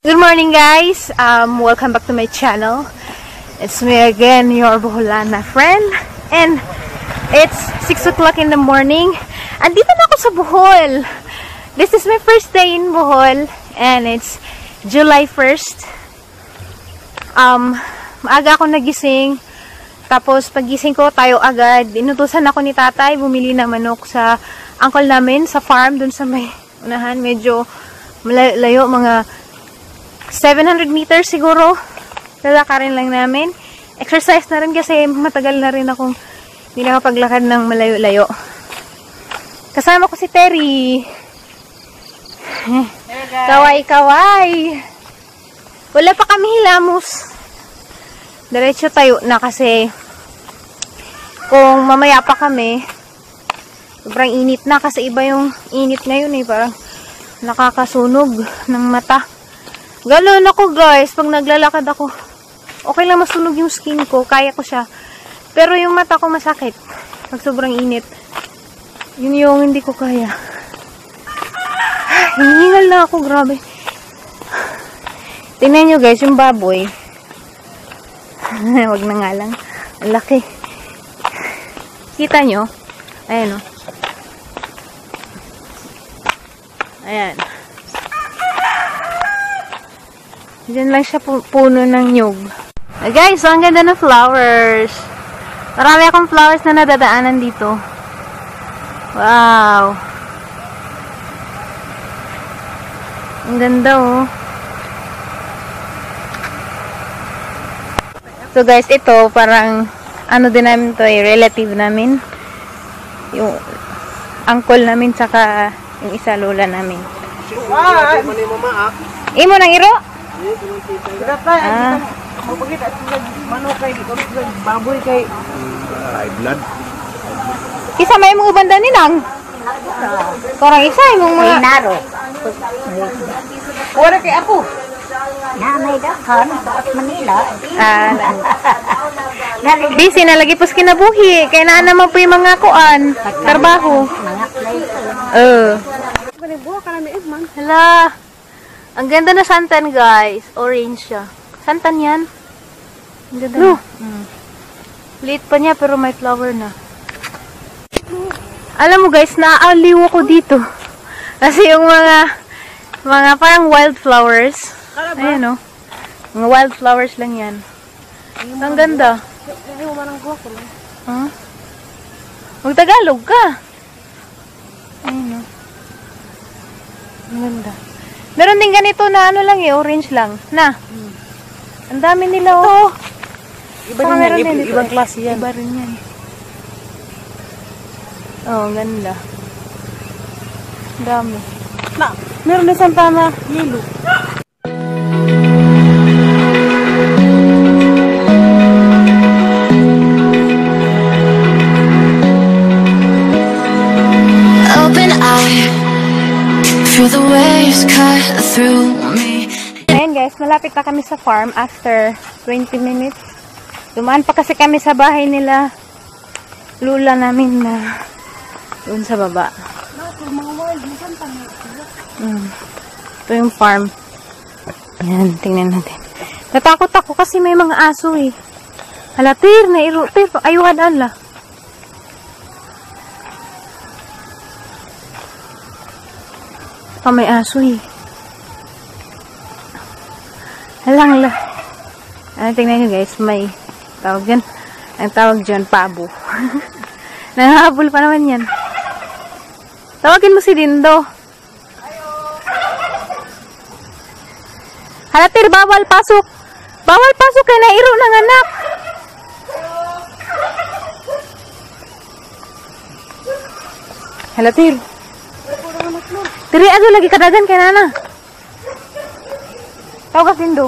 Good morning guys! Um, welcome back to my channel. It's me again, your Boholana friend. And it's 6 o'clock in the morning. Andito na ako sa Bohol. This is my first day in Bohol. And it's July 1st. Um, maaga ako nagising. Tapos pagising ko, tayo agad. Inutusan ako ni tatay, bumili na manok sa uncle namin, sa farm, dun sa may unahan. Medyo malayo, mga 700 meters siguro. Lalakarin lang namin. Exercise na rin kasi matagal na rin akong hindi nakapaglakad ng malayo-layo. Kasama ko si Terry. Kaway-kaway. Wala pa kami hilamos. Diretso tayo na kasi kung mamaya pa kami, sobrang init na kasi iba yung init ngayon eh. Parang nakakasunog ng mata. Galon ako guys, pag naglalakad ako. Okay lang masunog yung skin ko, kaya ko siya. Pero yung mata ko masakit. Pag sobrang init. Yun yung hindi ko kaya. Hinihingal na ako, grabe. Tingnan nyo guys, yung baboy. Wag na nga lang. Ang laki. Kita nyo? Ayan o. Ayan. Diyan lang siya pu puno ng nyug. Uh, guys, so ang ganda ng flowers. Marami akong flowers na nadadaanan dito. Wow. Ang ganda oh. So guys, ito parang ano din namin to eh, relative namin. Yung uncle namin saka yung isa lola namin. Imo nang iro? Ah. Manok kay baboy kay High blood. Isa may mong ubanda ni nang. Parang isa imong mga Naro. Wala kay apo. Na may dakhan sa Manila. ah, busy na lagi pus kinabuhi kay naa naman po yung mga kuan, trabaho. mga play. Eh. Man. Hala. Ang ganda na santan, guys. Orange siya. Santan yan. Ang ganda no. Mm. Liit pa niya, pero may flower na. Alam mo, guys, naaaliw ako dito. Kasi yung mga, mga parang wildflowers. Ayan, oh. Mga wildflowers lang yan. Ang ganda. Ay mo man ang buha ko. Huh? Magtagalog ka. Ayun, oh. Ang ganda. Meron din ganito na ano lang eh, orange lang. Na. Ang dami nila oh. Iba Saka din yan, iba- ito ibang eh. klase yan. Iba rin yan. Oh, ang ganda. Ang dami. Na, meron din Santana Lilo. Open Ayan guys, malapit na kami sa farm after 20 minutes. Dumaan pa kasi kami sa bahay nila. Lula namin na doon sa baba. Mm. Ito yung farm. Ayan, tingnan natin. Natakot ako kasi may mga aso eh. Hala, tir, nairo, tir, ayuhan ala. Pa may aso eh. Halang la. Ano, tingnan nyo guys, may tawag yan. Ang tawag dyan, pabo. Nangahabol pa naman yan. Tawagin mo si Dindo. Halatir, bawal pasok. Bawal pasok kay nairo ng anak. Halatir. Tiri ato lagi kadagan kay nana. Tawag ka Dindo.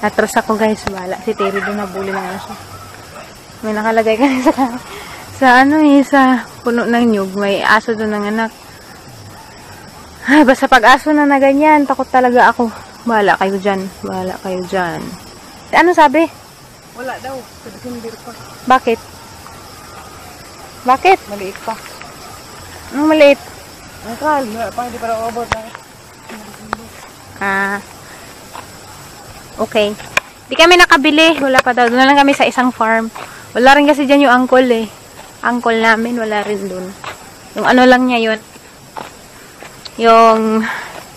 Atras ako guys, wala. Si Terry doon nabuli ng aso. May nakalagay ka sa, sa ano eh, sa puno ng nyug. May aso doon ng anak. Ay, basta pag aso na na ganyan, takot talaga ako. Bahala kayo dyan. Bahala kayo dyan. Ano sabi? Wala daw. Sa December pa. Bakit? Bakit? Maliit pa. Ang maliit. Ang kal, pa hindi para na. Ah. Okay. Di kami nakabili. Wala pa daw. Doon lang kami sa isang farm. Wala rin kasi dyan yung uncle eh. Uncle namin, wala rin doon. Yung ano lang niya yun. Yung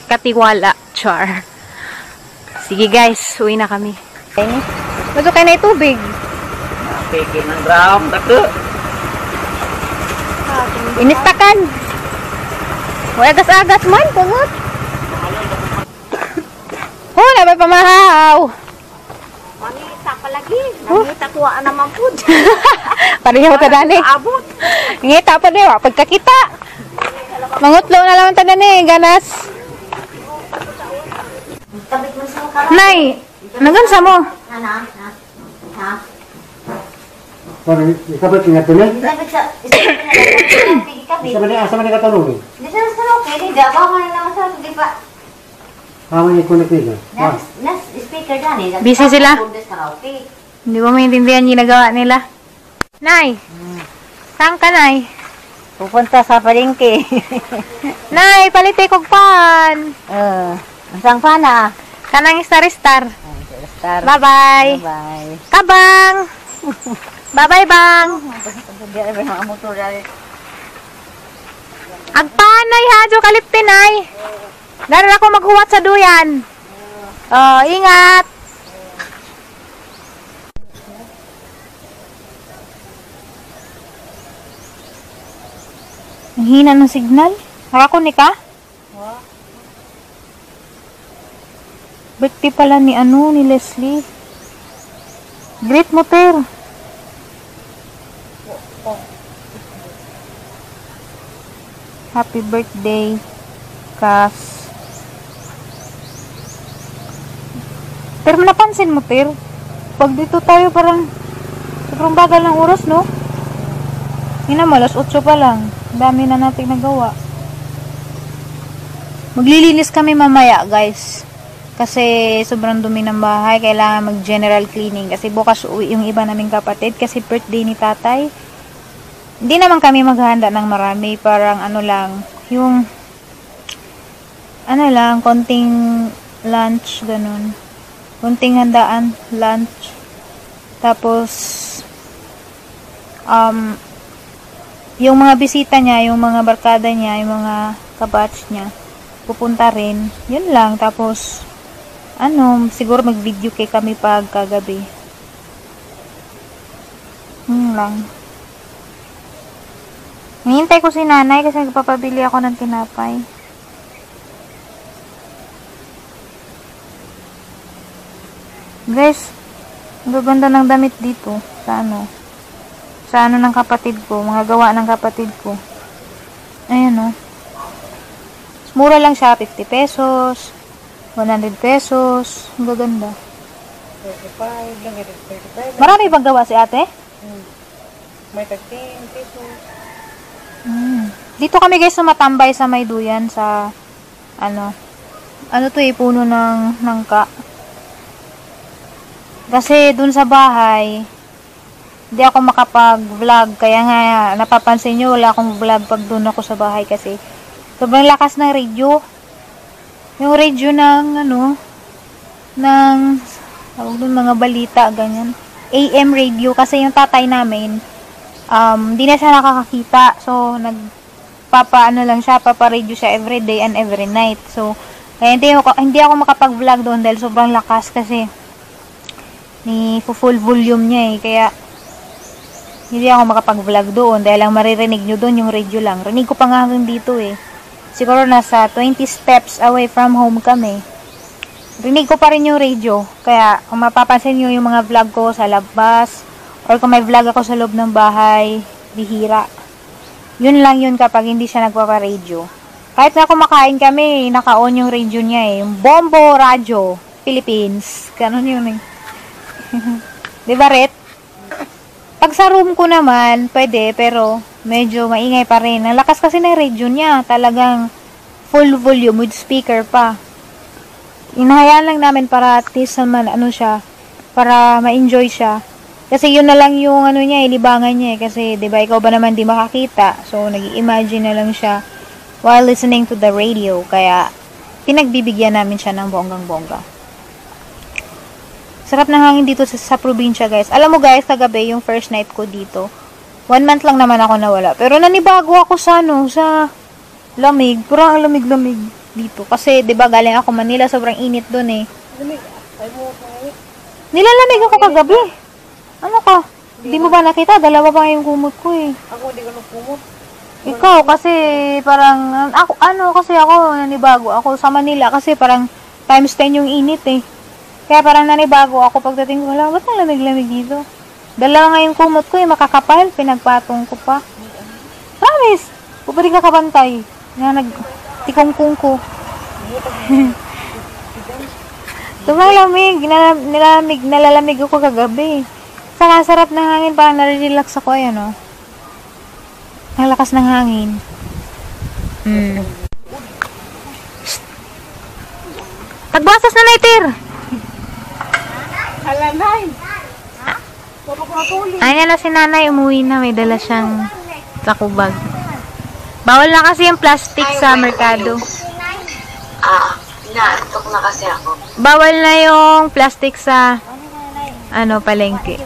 katiwala. Char. Sige guys, uwi na kami. Okay. Gusto kayo na itubig. Peke ng drum, tako. Inistakan. Wala agas-agas man, pungot. Oh, nabay pamahaw. Mangita palagi. Nangita ko naman po. Pareho ta dani. Abot. Ngita pa dewa pagkakita. Mangutlo na lang ta dani, ganas. Tabit mo sa kara. Nay, nagansa mo. Na na. Na. Na. Parang ikabat nga na. Tabit sa. Ka. Asa man asa man katulong. Di sa sa okay. Di ba mo na naman sa di pa. Haman ni kuno pila. Nas nas speaker dan eh. Busy sila? Hindi mo maintindihan yung ginagawa nila. Nay, saan ka, Nay? Pupunta sa palengke. Nay, palite kog pan. Eh, masang pana. Kanang star-star. Star. Bye-bye. Bye. Kabang. Bye-bye, bang. Ay dali. Agpanay ha, jo kalipte, Nay. Daron ako maghuwat sa duyan. Oh, ingat. Ang hina ng signal. Nakakunik ka? Birthday pala ni ano, ni Leslie. Great motor. Happy birthday, Kas. Pero napansin mo, Ter, pag dito tayo parang sobrang bagal ng oras, no? Ina mo, alas 8 pa lang. Ang Dami na nating nagawa. Maglilinis kami mamaya, guys. Kasi sobrang dumi ng bahay. Kailangan mag-general cleaning. Kasi bukas uwi yung iba naming kapatid. Kasi birthday ni tatay. Hindi naman kami maghahanda ng marami. Parang ano lang. Yung ano lang, konting lunch, ganun. Konting handaan, lunch. Tapos, um, yung mga bisita niya, yung mga barkada niya, yung mga kabatch niya, pupunta rin. Yun lang. Tapos, ano, siguro mag-video kay kami pag kagabi. Yun lang. Hinihintay ko si nanay kasi nagpapabili ako ng tinapay. Guys, ang gaganda ng damit dito. Sa ano? Sa ano ng kapatid ko. Mga gawa ng kapatid ko. Ayan o. Mura lang siya. 50 pesos. 100 pesos. Ang gaganda. 35 lang, ito 35. Marami bang gawa si ate? May 13 pesos. Dito kami guys sumatambay sa Mayduyan sa ano ano to eh puno ng nangka. Kasi dun sa bahay hindi ako makapag-vlog kaya nga napapansin nyo wala akong vlog pag dun ako sa bahay kasi sobrang lakas ng radio. Yung radio ng ano ng tawag dun, mga balita ganyan. AM radio kasi yung tatay namin um, di na siya nakakakita. So, nagpapa, ano lang siya, papa-radio siya every day and every night. So, kaya hindi ako, hindi ako makapag-vlog doon dahil sobrang lakas kasi ni full volume niya eh. Kaya, hindi ako makapag-vlog doon dahil ang maririnig nyo doon yung radio lang. Rinig ko pa nga hanggang dito eh. Siguro nasa 20 steps away from home kami. Rinig ko pa rin yung radio. Kaya, kung mapapansin nyo yung mga vlog ko sa labas, or kung may vlog ako sa loob ng bahay, bihira. Yun lang yun kapag hindi siya nagpapa-radio. Kahit na kumakain kami, naka-on yung radio niya eh. Yung Bombo Radio, Philippines. Ganon yun eh. Di ba, Ret? Pag sa room ko naman, pwede, pero medyo maingay pa rin. Ang lakas kasi ng radio niya. Talagang full volume with speaker pa. Inahayaan lang namin para at least naman, ano siya, para ma-enjoy siya. Kasi yun na lang yung ano niya, ilibangan niya eh. Kasi, di ba, ikaw ba naman di makakita? So, nag imagine na lang siya while listening to the radio. Kaya, pinagbibigyan namin siya ng bonggang-bongga. Sarap ng hangin dito sa, sa probinsya, guys. Alam mo, guys, kagabi, yung first night ko dito, one month lang naman ako nawala. Pero nanibago ako sa, ano, sa lamig. Parang ang lamig-lamig dito. Kasi, di ba, galing ako Manila, sobrang init doon eh. Nilalamig ako kagabi. Ano ka? Hindi mo ba nakita? Dalawa pa yung kumot ko eh. Ako hindi ko nagkumot. Ikaw, kasi parang, ako, ano, kasi ako, nanibago ako sa Manila, kasi parang times 10 yung init eh. Kaya parang nanibago ako pagdating ko, wala, ba't ang lamig-lamig dito? Dalawa nga yung kumot ko eh, makakapal, pinagpatong ko pa. Promise! Pupari ka kabantay. Nga nag, tikongkong ko. Sobrang lamig, nila- nilalamig, nalalamig ako kagabi. Sarap ng hangin, parang nare-relax ako, ayan o. Ang lakas ng hangin. Mm. Tagbasas na naitir! Hala, natuli. Ayan na si nanay, umuwi na, may dala siyang sakubag. Bawal na kasi yung plastic sa merkado. Ah, inaantok na kasi ako. Bawal na yung plastic sa ano, palengke.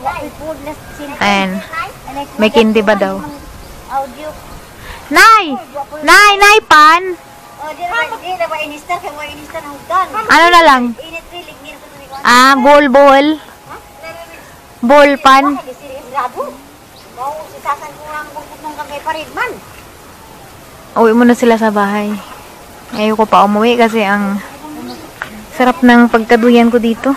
Ayan. May kindi ba daw? Nay! Nay! Nay, pan! Oh, na na mo. Ano na lang? Ah, bol, bol. Bol, pan. Uwi muna sila sa bahay. Ayoko pa umuwi kasi ang sarap ng pagkaduyan ko dito.